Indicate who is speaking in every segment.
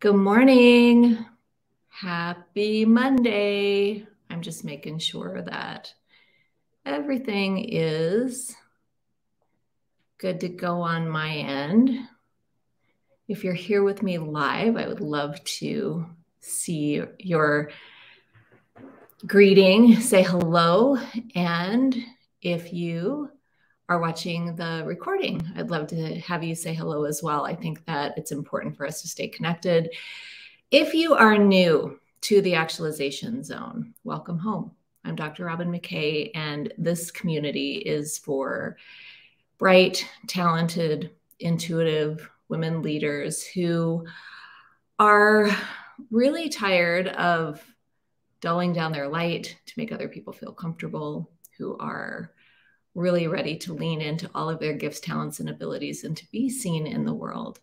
Speaker 1: Good morning. Happy Monday. I'm just making sure that everything is good to go on my end. If you're here with me live, I would love to see your greeting, say hello. And if you are watching the recording, I'd love to have you say hello as well. I think that it's important for us to stay connected. If you are new to the actualization zone, welcome home. I'm Dr. Robyn McKay, and this community is for bright, talented, intuitive women leaders who are really tired of dulling down their light to make other people feel comfortable, who are really ready to lean into all of their gifts, talents, and abilities and to be seen in the world,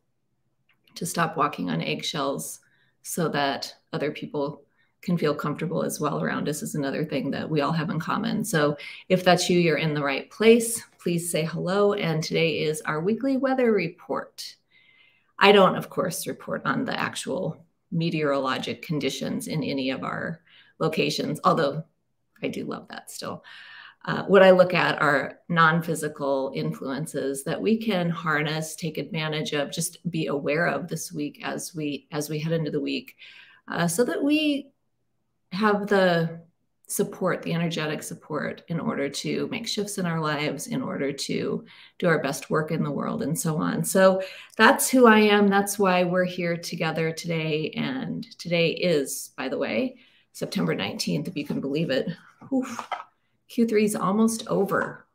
Speaker 1: to stop walking on eggshells so that other people can feel comfortable as well around us is another thing that we all have in common. So if that's you, you're in the right place. Please say hello. And today is our weekly weather report. I don't, of course, report on the actual meteorologic conditions in any of our locations, although I do love that still. Uh, what I look at are non physical influences that we can harness, take advantage of, just be aware of this week as we as we head into the week, uh, so that we have the support, the energetic support, in order to make shifts in our lives, in order to do our best work in the world, and so on. So that's who I am. That's why we're here together today. And today is, by the way, September 19th, if you can believe it. Oof Q3 is almost over.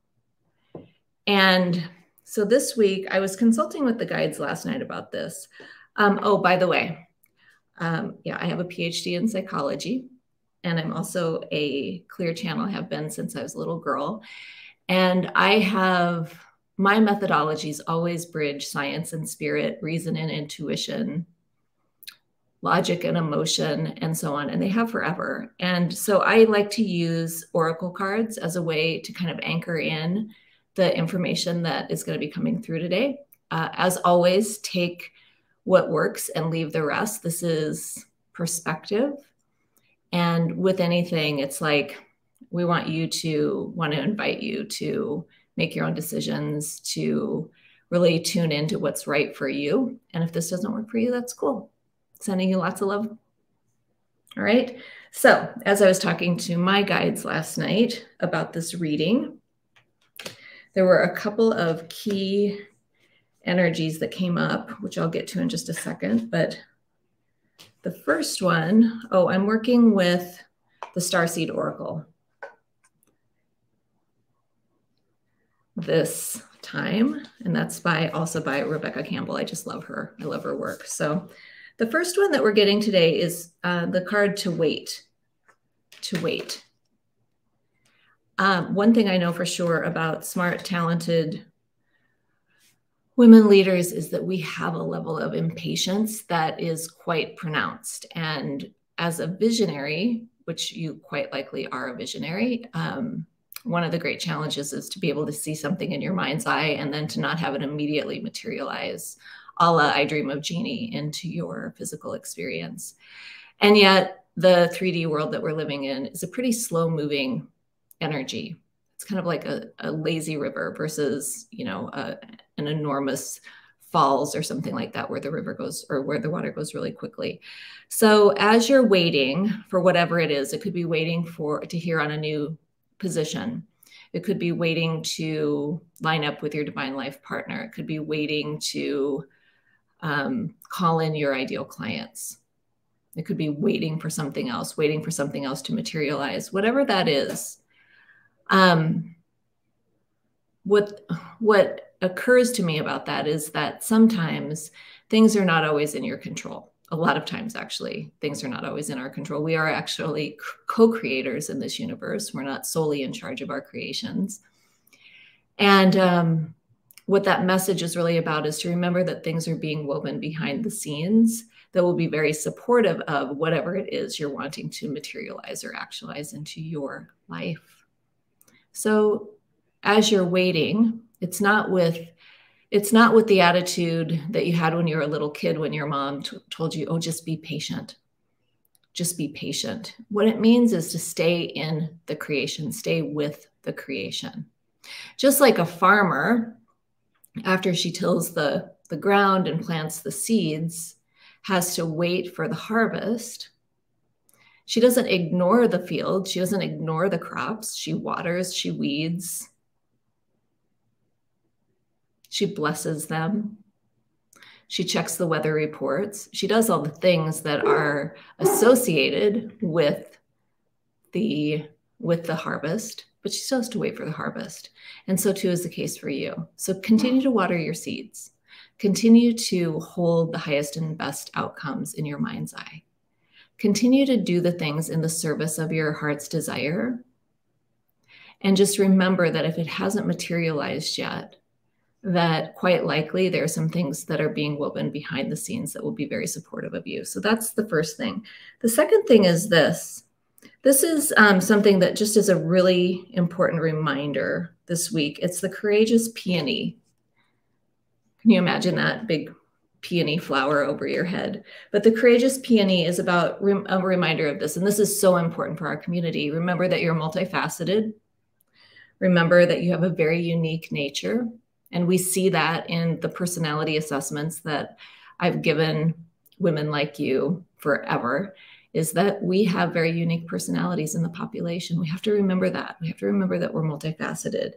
Speaker 1: And so this week, I was consulting with the guides last night about this. Um, oh, by the way, um, yeah, I have a PhD in psychology, and I'm also a clear channel, have been since I was a little girl. And I have my methodologies always bridge science and spirit, reason and intuition, logic and emotion and so on and they have forever. And so i like to use oracle cards as a way to kind of anchor in the information that is going to be coming through today. Uh, as always take what works and leave the rest. This is perspective. And with anything it's like we want you to want to invite you to make your own decisions to really tune into what's right for you. And if this doesn't work for you that's cool Sending you lots of love. All right. So, as I was talking to my guides last night about this reading, there were a couple of key energies that came up, which I'll get to in just a second. But the first one, oh, I'm working with the Starseed Oracle this time, and that's by also by Rebecca Campbell. I just love her. I love her work. So the first one that we're getting today is uh, the card to wait. To wait. Um, one thing I know for sure about smart, talented women leaders is that we have a level of impatience that is quite pronounced. And as a visionary, which you quite likely are a visionary, um, one of the great challenges is to be able to see something in your mind's eye and then to not have it immediately materialize a la I Dream of Jeannie into your physical experience. And yet, the 3D world that we're living in is a pretty slow moving energy. It's kind of like a, a lazy river versus, you know, a, an enormous falls or something like that where the river goes or where the water goes really quickly. So as you're waiting for whatever it is, it could be waiting for to hear on a new position. It could be waiting to line up with your divine life partner. It could be waiting to um, call in your ideal clients. It could be waiting for something else, waiting for something else to materialize, whatever that is. Um, what what occurs to me about that is that sometimes things are not always in your control. A lot of times, actually, things are not always in our control. We are actually co-creators in this universe. We're not solely in charge of our creations, and um, what that message is really about is to remember that things are being woven behind the scenes that will be very supportive of whatever it is you're wanting to materialize or actualize into your life. So, as you're waiting, it's not with It's not with the attitude that you had when you were a little kid when your mom told you, oh, just be patient. Just be patient. What it means is to stay in the creation, stay with the creation. Just like a farmer, after she tills the, the ground and plants the seeds, has to wait for the harvest. She doesn't ignore the field. She doesn't ignore the crops. She waters, she weeds, she blesses them. She checks the weather reports. She does all the things that are associated with the with the harvest, but she still has to wait for the harvest. And so too is the case for you. So continue to water your seeds. Continue to hold the highest and best outcomes in your mind's eye. Continue to do the things in the service of your heart's desire. And just remember that if it hasn't materialized yet, that quite likely there are some things that are being woven behind the scenes that will be very supportive of you. So that's the first thing. The second thing is this. This is um, something that just is a really important reminder this week. It's the courageous peony. Can you imagine that big peony flower over your head? But the courageous peony is about a reminder of this. And this is so important for our community. Remember that you're multifaceted. Remember that you have a very unique nature and we see that in the personality assessments that I've given women like you forever is that we have very unique personalities in the population. We have to remember that. We have to remember that we're multifaceted.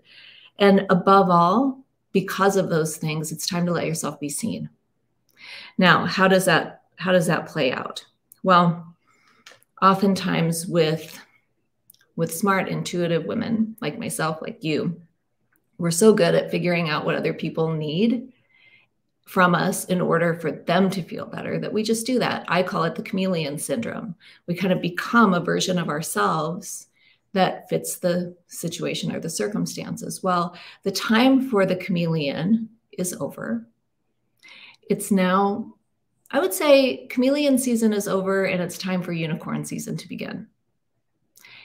Speaker 1: And above all, because of those things, it's time to let yourself be seen. Now, how does that how does that play out? Well, oftentimes with with smart intuitive women like myself, like you, we're so good at figuring out what other people need from us in order for them to feel better that we just do that. I call it the chameleon syndrome. We kind of become a version of ourselves that fits the situation or the circumstances. Well, the time for the chameleon is over. It's now, I would say, chameleon season is over and it's time for unicorn season to begin.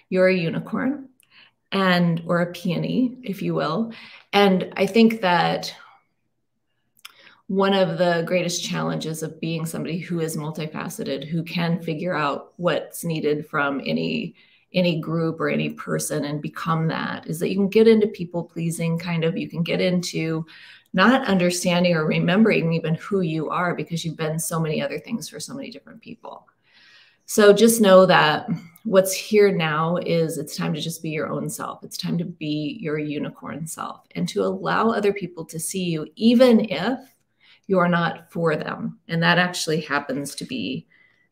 Speaker 1: You're a unicorn and or a peony, if you will. And I think that one of the greatest challenges of being somebody who is multifaceted, who can figure out what's needed from any any group or any person and become that is that you can get into people pleasing kind of you can get into not understanding or remembering even who you are because you've been so many other things for so many different people so just know that what's here now is it's time to just be your own self. It's time to be your unicorn self and to allow other people to see you, even if you're not for them. And that actually happens to be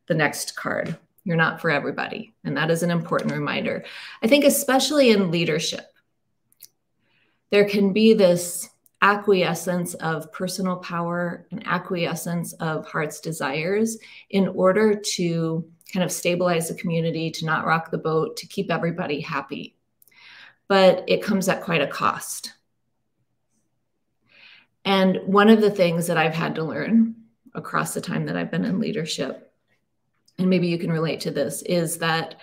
Speaker 1: the next card. You're not for everybody. And that is an important reminder. I think, especially in leadership, there can be this acquiescence of personal power and acquiescence of heart's desires in order to kind of stabilize the community, to not rock the boat, to keep everybody happy. But it comes at quite a cost. And one of the things that I've had to learn across the time that I've been in leadership, and maybe you can relate to this, is that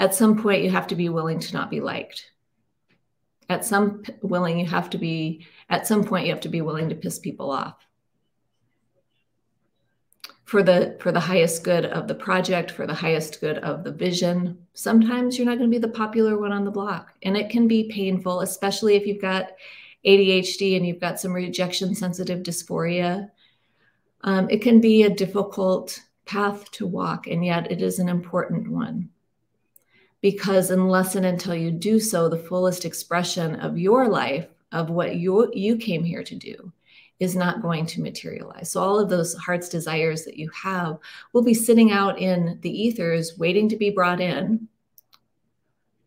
Speaker 1: at some point you have to be willing to not be liked. At some willing, you have to be, at some point, you have to be willing to piss people off for the for the highest good of the project for the highest good of the vision sometimes you're not going to be the popular one on the block and it can be painful especially if you've got adhd and you've got some rejection sensitive dysphoria um, it can be a difficult path to walk and yet it is an important one because unless and until you do so the fullest expression of your life of what you you came here to do is not going to materialize. So all of those heart's desires that you have will be sitting out in the ethers waiting to be brought in.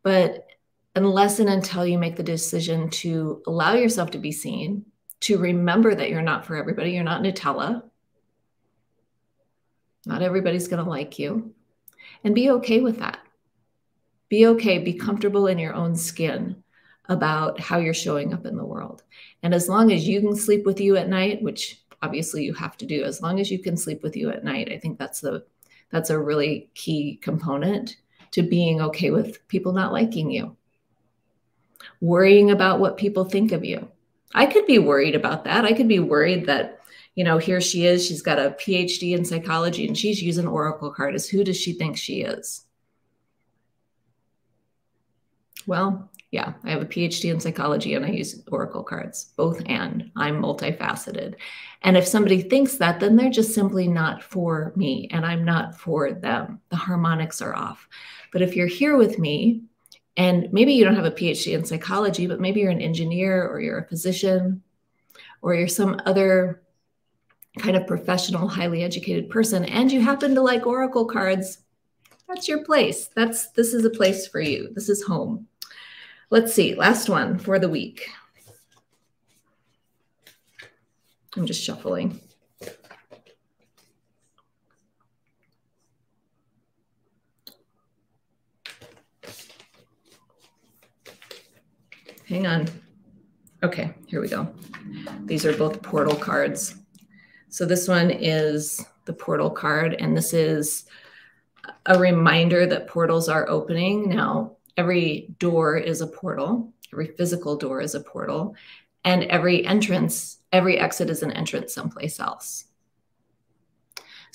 Speaker 1: But unless and until you make the decision to allow yourself to be seen, to remember that you're not for everybody, you're not Nutella. Not everybody's going to like you. And be okay with that. Be okay, be comfortable in your own skin about how you're showing up in the world. And as long as you can sleep with you at night, which obviously you have to do, as long as you can sleep with you at night, I think that's the that's a really key component to being okay with people not liking you. Worrying about what people think of you. I could be worried about that. I could be worried that, you know, here she is, she's got a PhD in psychology and she's using Oracle cards. who does she think she is? Well, yeah, I have a PhD in psychology and I use Oracle cards, both and. I'm multifaceted. And if somebody thinks that, then they're just simply not for me and I'm not for them. The harmonics are off. But if you're here with me, and maybe you don't have a PhD in psychology, but maybe you're an engineer or you're a physician or you're some other kind of professional, highly educated person, and you happen to like Oracle cards, that's your place. That's this is a place for you. This is home. Let's see, last one for the week. I'm just shuffling. Hang on. Okay, here we go. These are both portal cards. So this one is the portal card, and this is a reminder that portals are opening. Now, every door is a portal, every physical door is a portal, and every entrance, every exit is an entrance someplace else.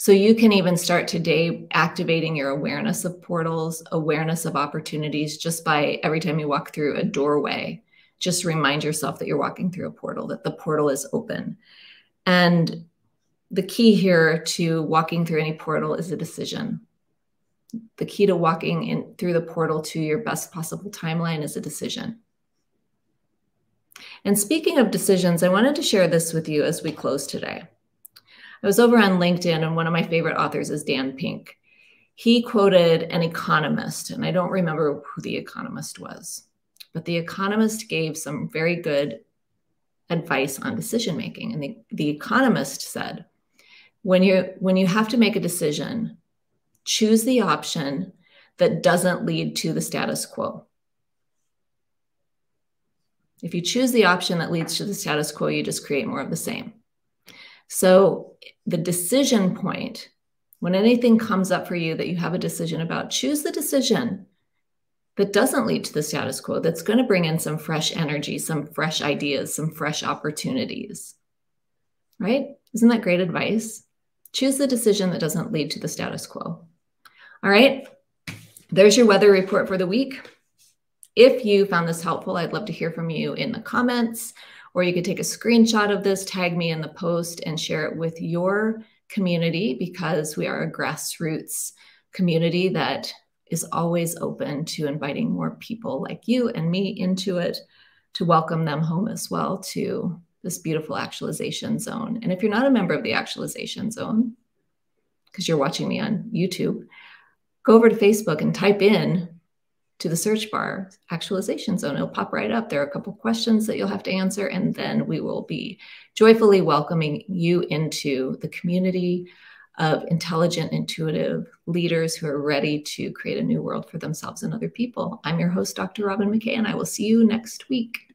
Speaker 1: So you can even start today activating your awareness of portals, awareness of opportunities just by every time you walk through a doorway, just remind yourself that you're walking through a portal, that the portal is open. And the key here to walking through any portal is a decision the key to walking in through the portal to your best possible timeline is a decision. And speaking of decisions, I wanted to share this with you as we close today. I was over on LinkedIn, and one of my favorite authors is Dan Pink. He quoted an economist, and I don't remember who the economist was, but the economist gave some very good advice on decision making. And the, the economist said, when you when you have to make a decision, choose the option that doesn't lead to the status quo. If you choose the option that leads to the status quo, you just create more of the same. So, the decision point, when anything comes up for you that you have a decision about, choose the decision that doesn't lead to the status quo, that's going to bring in some fresh energy, some fresh ideas, some fresh opportunities. Right? Isn't that great advice? Choose the decision that doesn't lead to the status quo. All right, there's your weather report for the week. If you found this helpful, I'd love to hear from you in the comments, or you could take a screenshot of this, tag me in the post, and share it with your community because we are a grassroots community that is always open to inviting more people like you and me into it to welcome them home as well to this beautiful actualization zone. And if you're not a member of the actualization zone, because you're watching me on YouTube, go over to Facebook and type in to the search bar actualization zone. It'll pop right up. There are a couple questions that you'll have to answer, and then we will be joyfully welcoming you into the community of intelligent, intuitive leaders who are ready to create a new world for themselves and other people. I'm your host, Dr. Robyn McKay, and I will see you next week.